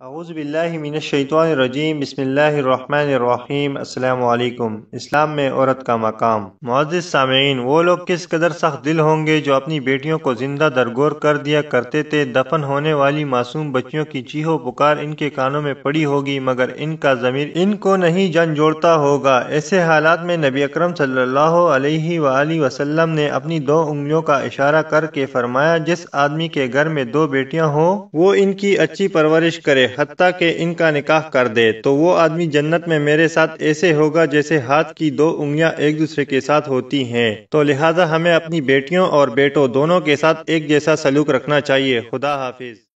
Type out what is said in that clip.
अऊज़बिल्लिमिनशैतवानरजीम बसमीम अल्लाम इस्लाम में औरत का मकाम मुआज़ सामीन वो लोग किस कदर सख्त दिल होंगे जो अपनी बेटियों को ज़िंदा दरगोर कर दिया करते थे दफन होने वाली मासूम बच्चियों की चीहो पुकार इनके कानों में पड़ी होगी मगर इनका ज़मीर इनको नहीं जन जोड़ता होगा ऐसे हालात में नबी अक्रम वसल्लम ने अपनी दो उंगलियों का इशारा करके फरमाया जिस आदमी के घर में दो बेटियाँ हों वो इनकी अच्छी परवरिश करे हत्या के इनका निकाह कर दे तो वो आदमी जन्नत में मेरे साथ ऐसे होगा जैसे हाथ की दो उंगलियाँ एक दूसरे के साथ होती हैं। तो लिहाजा हमें अपनी बेटियों और बेटों दोनों के साथ एक जैसा सलूक रखना चाहिए। खुदा हाफिज।